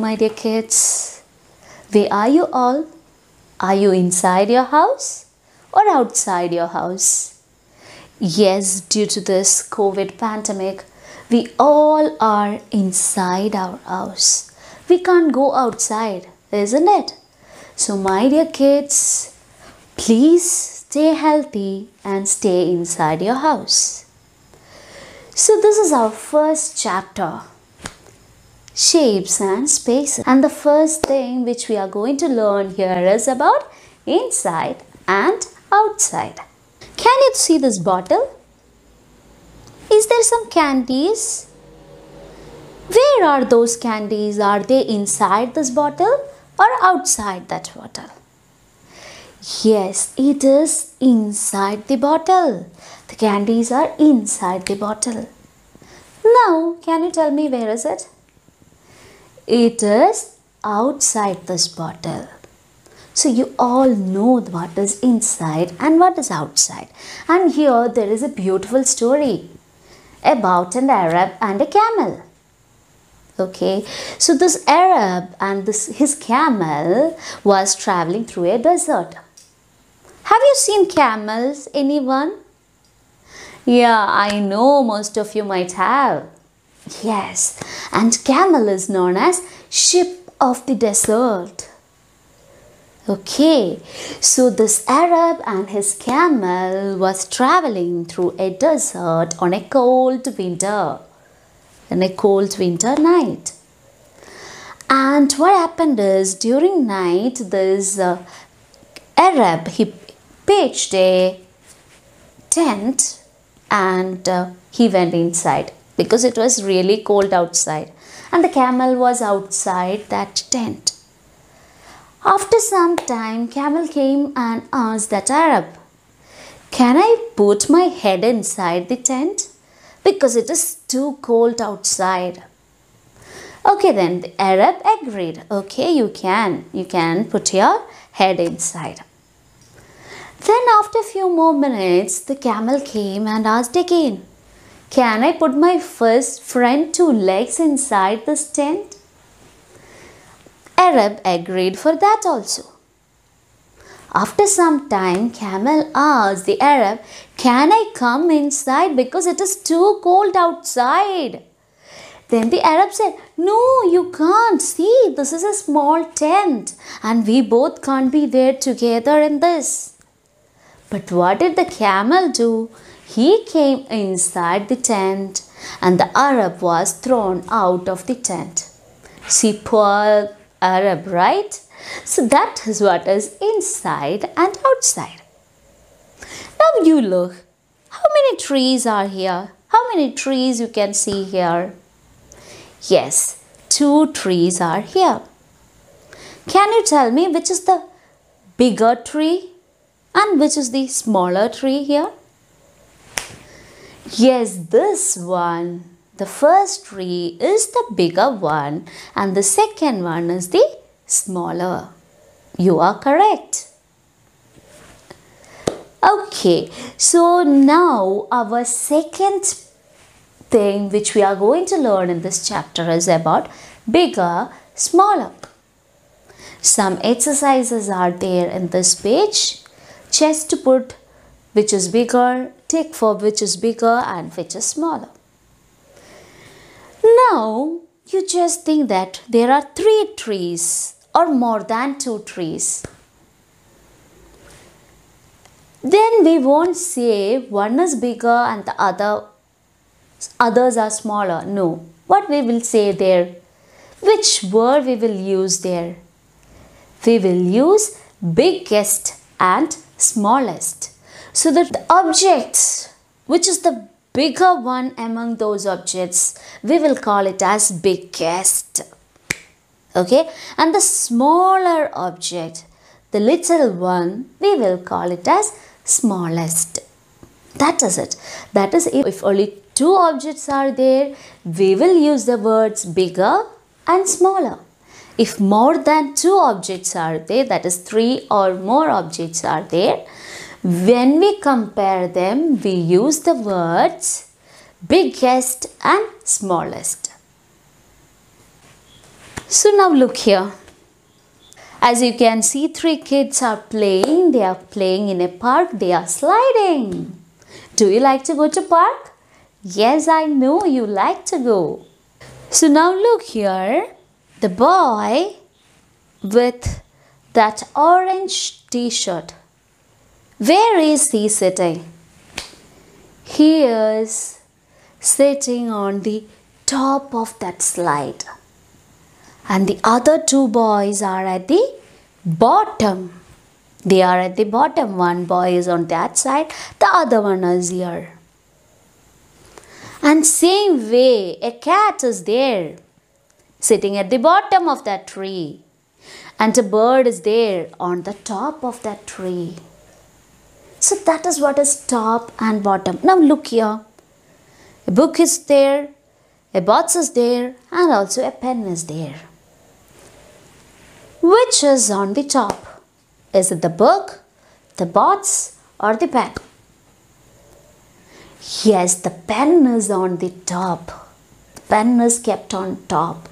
My dear kids. Where are you all? Are you inside your house or outside your house? Yes, due to this COVID pandemic, we all are inside our house. We can't go outside, isn't it? So, my dear kids, please stay healthy and stay inside your house. So, this is our first chapter shapes and spaces. And the first thing which we are going to learn here is about inside and outside. Can you see this bottle? Is there some candies? Where are those candies? Are they inside this bottle or outside that bottle? Yes, it is inside the bottle. The candies are inside the bottle. Now, can you tell me where is it? It is outside this bottle. So you all know what is inside and what is outside. And here there is a beautiful story about an Arab and a camel. Okay, so this Arab and this his camel was traveling through a desert. Have you seen camels, anyone? Yeah, I know most of you might have. Yes, and camel is known as ship of the desert. Okay, so this Arab and his camel was traveling through a desert on a cold winter, in a cold winter night. And what happened is during night, this uh, Arab he pitched a tent and uh, he went inside because it was really cold outside and the camel was outside that tent. After some time, camel came and asked that Arab, Can I put my head inside the tent? Because it is too cold outside. Okay, then the Arab agreed. Okay, you can. You can put your head inside. Then, after a few more minutes, the camel came and asked again, can I put my first front two legs inside this tent? Arab agreed for that also. After some time, Camel asked the Arab, Can I come inside because it is too cold outside? Then the Arab said, No, you can't. See, this is a small tent and we both can't be there together in this. But what did the camel do? He came inside the tent and the Arab was thrown out of the tent. See, poor Arab, right? So that is what is inside and outside. Now you look. How many trees are here? How many trees you can see here? Yes, two trees are here. Can you tell me which is the bigger tree and which is the smaller tree here? Yes, this one. The first tree is the bigger one and the second one is the smaller. You are correct. Okay, so now our second thing which we are going to learn in this chapter is about bigger, smaller. Some exercises are there in this page. Just to put which is bigger, tick for which is bigger and which is smaller. Now, you just think that there are three trees or more than two trees. Then we won't say one is bigger and the other others are smaller. No. What we will say there? Which word we will use there? We will use biggest and smallest. So the objects, which is the bigger one among those objects, we will call it as biggest. Okay, and the smaller object, the little one, we will call it as smallest. That is it. That is if only two objects are there, we will use the words bigger and smaller. If more than two objects are there, that is three or more objects are there, when we compare them, we use the words biggest and smallest. So now look here. As you can see, three kids are playing. They are playing in a park. They are sliding. Do you like to go to park? Yes, I know you like to go. So now look here. The boy with that orange t-shirt. Where is he sitting? He is sitting on the top of that slide and the other two boys are at the bottom. They are at the bottom. One boy is on that side, the other one is here. And same way, a cat is there, sitting at the bottom of that tree. And a bird is there on the top of that tree. So that is what is top and bottom. Now look here. A book is there, a box is there, and also a pen is there. Which is on the top? Is it the book, the box, or the pen? Yes, the pen is on the top. The pen is kept on top.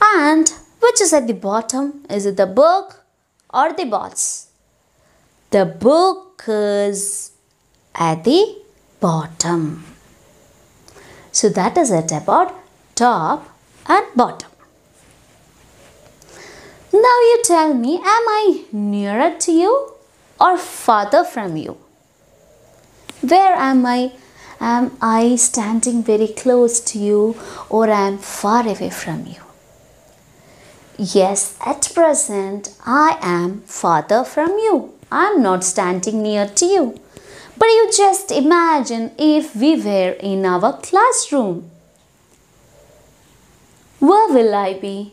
And which is at the bottom? Is it the book or the box? The book is at the bottom. So that is it about top and bottom. Now you tell me, am I nearer to you or farther from you? Where am I? Am I standing very close to you or am far away from you? Yes, at present I am farther from you. I am not standing near to you. But you just imagine if we were in our classroom. Where will I be?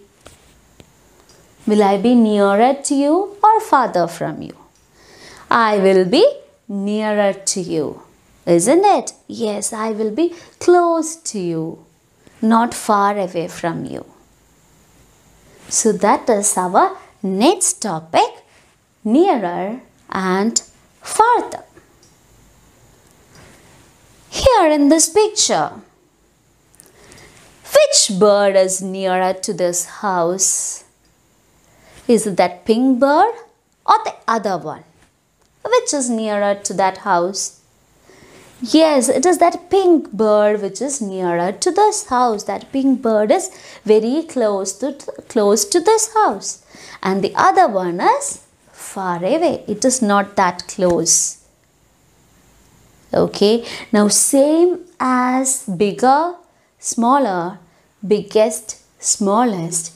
Will I be nearer to you or farther from you? I will be nearer to you. Isn't it? Yes, I will be close to you, not far away from you. So that is our next topic, nearer and farther. Here in this picture, which bird is nearer to this house? Is it that pink bird or the other one? Which is nearer to that house? Yes, it is that pink bird which is nearer to this house. That pink bird is very close to close to this house. And the other one is far away. It is not that close. Okay, now same as bigger, smaller, biggest, smallest.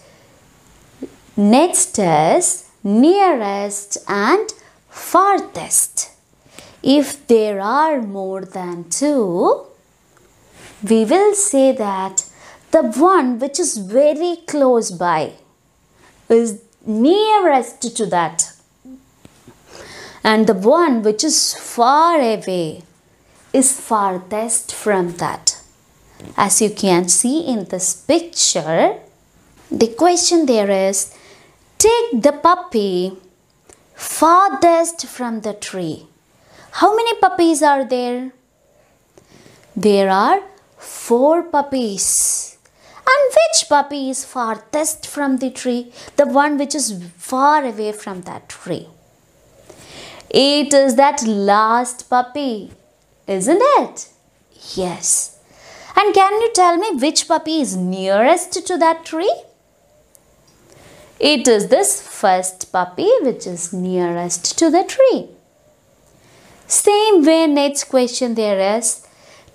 Next is nearest and farthest. If there are more than two, we will say that the one which is very close by is nearest to that and the one which is far away is farthest from that. As you can see in this picture, the question there is Take the puppy farthest from the tree. How many puppies are there? There are four puppies. And which puppy is farthest from the tree? The one which is far away from that tree. It is that last puppy, isn't it? Yes. And can you tell me which puppy is nearest to that tree? It is this first puppy which is nearest to the tree. Same way next question there is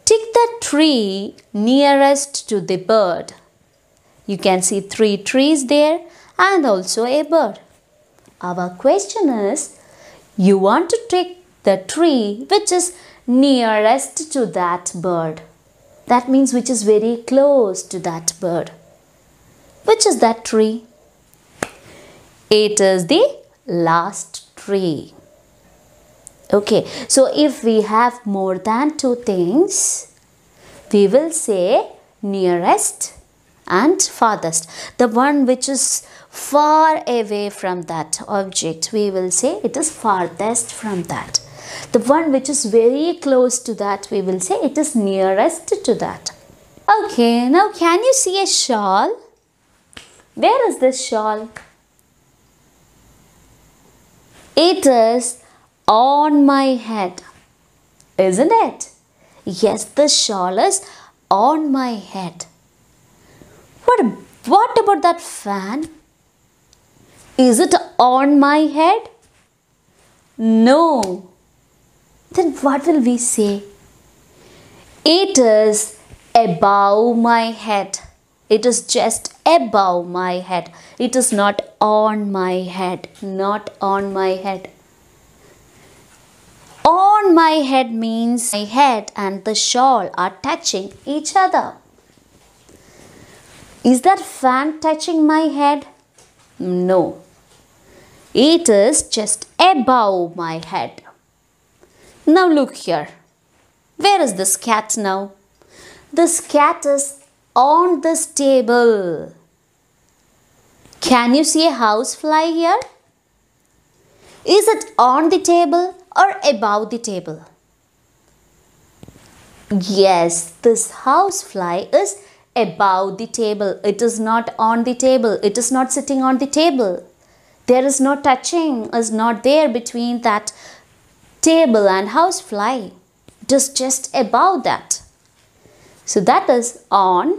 tick the tree nearest to the bird. You can see three trees there and also a bird. Our question is you want to take the tree which is nearest to that bird. That means which is very close to that bird. Which is that tree? It is the last tree. Okay, so if we have more than two things, we will say nearest and farthest. The one which is far away from that object, we will say it is farthest from that. The one which is very close to that, we will say it is nearest to that. Okay, now can you see a shawl? Where is this shawl? It is on my head, isn't it? Yes, the shawl is on my head. What, what about that fan? Is it on my head? No. Then what will we say? It is above my head. It is just above my head. It is not on my head. Not on my head. On my head means my head and the shawl are touching each other. Is that fan touching my head? No. It is just above my head. Now look here. Where is this cat now? This cat is on this table. Can you see a housefly here? Is it on the table or above the table? Yes, this housefly is above the table. It is not on the table. It is not sitting on the table. There is no touching, is not there between that table and housefly. It is just just above that. So that is on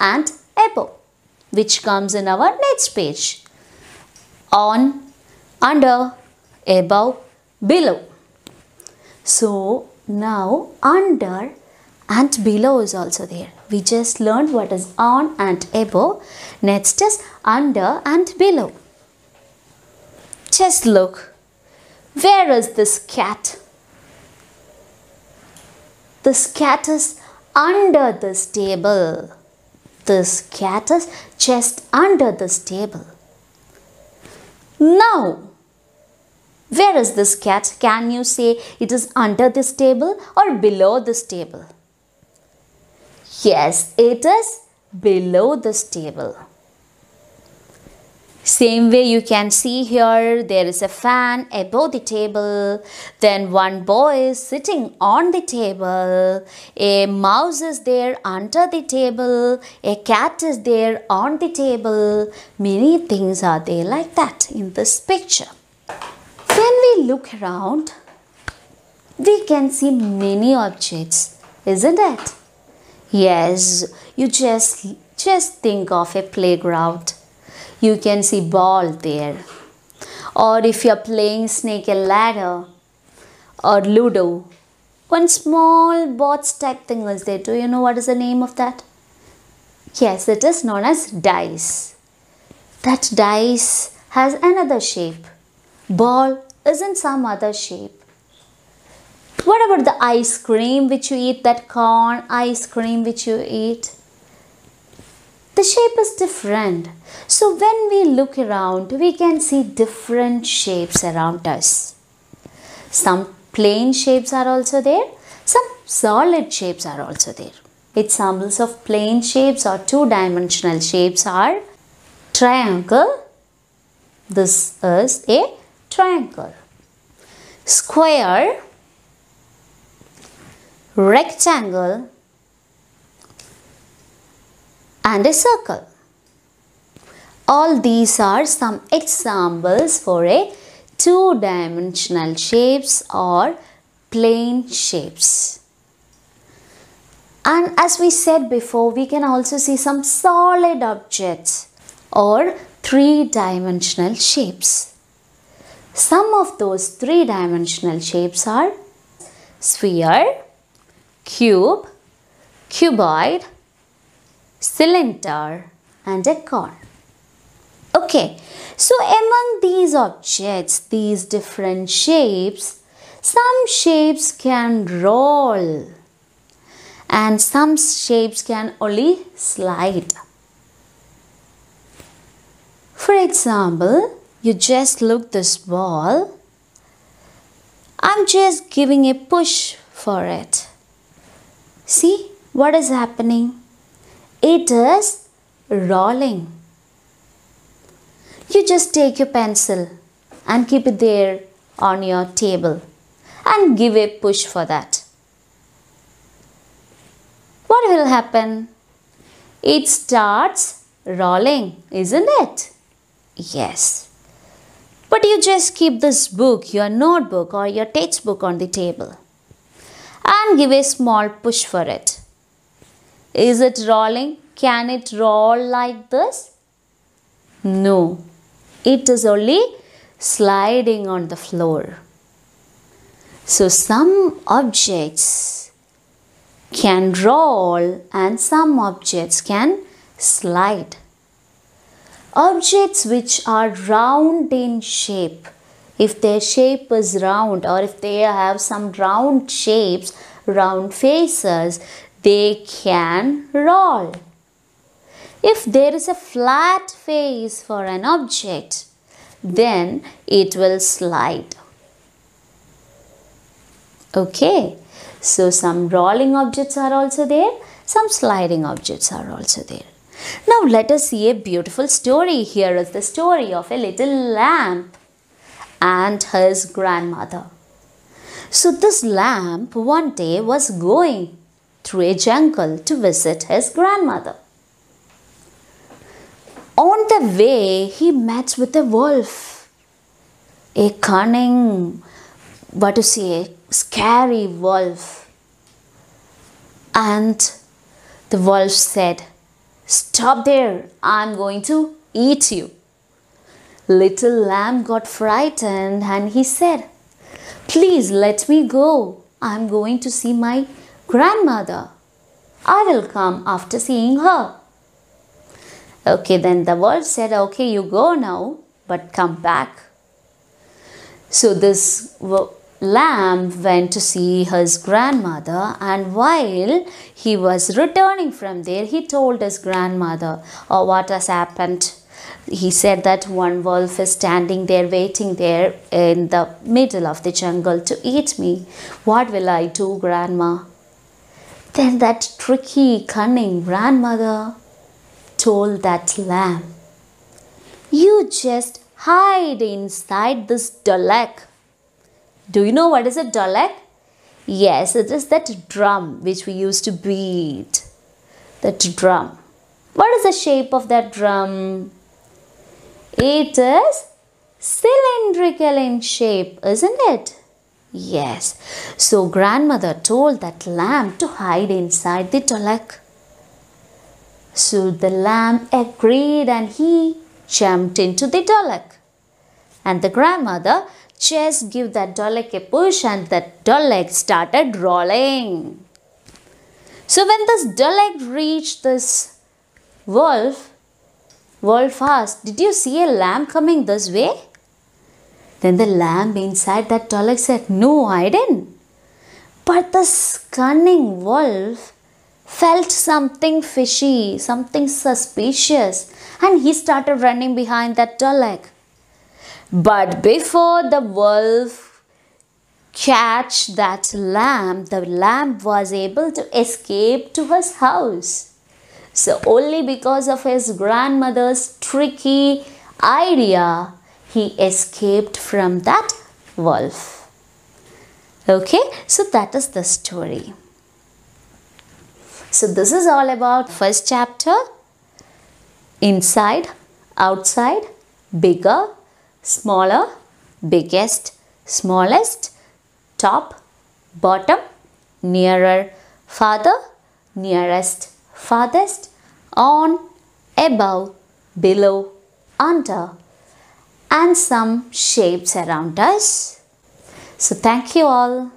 and above, which comes in our next page. On, under, above, below. So now under and below is also there. We just learned what is on and above. Next is under and below. Just look. Where is this cat? This cat is under this table. This cat is just under this table. Now, where is this cat? Can you say it is under this table or below this table? Yes, it is below this table. Same way you can see here there is a fan above the table. Then one boy is sitting on the table. A mouse is there under the table. A cat is there on the table. Many things are there like that in this picture. When we look around, we can see many objects, isn't it? Yes, you just just think of a playground you can see ball there. Or if you're playing snake and ladder or ludo one small box type thing is there. Do you know what is the name of that? Yes it is known as dice. That dice has another shape. Ball is in some other shape. What about the ice cream which you eat? That corn ice cream which you eat the shape is different. So when we look around, we can see different shapes around us. Some plane shapes are also there. Some solid shapes are also there. Examples of plane shapes or two-dimensional shapes are triangle. This is a triangle. Square, rectangle, and a circle. All these are some examples for a two-dimensional shapes or plane shapes. And as we said before, we can also see some solid objects or three-dimensional shapes. Some of those three-dimensional shapes are sphere, cube, cuboid, cylinder and a cone. Okay, so among these objects, these different shapes, some shapes can roll and some shapes can only slide. For example, you just look this ball. I'm just giving a push for it. See what is happening? It is rolling. You just take your pencil and keep it there on your table and give a push for that. What will happen? It starts rolling, isn't it? Yes. But you just keep this book, your notebook or your textbook on the table and give a small push for it. Is it rolling? Can it roll like this? No, it is only sliding on the floor. So some objects can roll and some objects can slide. Objects which are round in shape, if their shape is round or if they have some round shapes, round faces, they can roll. If there is a flat face for an object, then it will slide. Okay, so some rolling objects are also there, some sliding objects are also there. Now let us see a beautiful story. Here is the story of a little lamp and his grandmother. So this lamp one day was going through a jungle to visit his grandmother. On the way, he met with a wolf, a cunning, what to say, scary wolf. And the wolf said, Stop there, I'm going to eat you. Little lamb got frightened and he said, Please let me go. I'm going to see my grandmother. I will come after seeing her. Okay, then the wolf said, Okay, you go now, but come back. So this lamb went to see his grandmother, and while he was returning from there, he told his grandmother oh, what has happened he said that one wolf is standing there waiting there in the middle of the jungle to eat me. What will I do, grandma? Then that tricky, cunning grandmother told that lamb, You just hide inside this dholak. Do you know what is a dholak? Yes, it is that drum which we used to beat. That drum. What is the shape of that drum? It is cylindrical in shape, isn't it? Yes. So grandmother told that lamb to hide inside the dholak. So the lamb agreed and he jumped into the dholak. And the grandmother just gave that dholak a push and that dholak started rolling. So when this dholak reached this wolf, Wolf asked, Did you see a lamb coming this way? Then the lamb inside that dholak said, No, I didn't. But the cunning wolf felt something fishy, something suspicious, and he started running behind that dholak. But before the wolf catch that lamb, the lamb was able to escape to his house. So, only because of his grandmother's tricky idea, he escaped from that wolf. Okay, so that is the story. So, this is all about first chapter inside, outside, bigger, smaller, biggest, smallest, top, bottom, nearer, farther, nearest, farthest, on, above, below, under, and some shapes around us. So, thank you all.